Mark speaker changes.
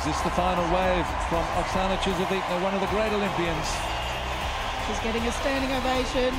Speaker 1: Is this the final wave from Oksana Chusovitina, one of the great Olympians?
Speaker 2: She's getting a standing ovation.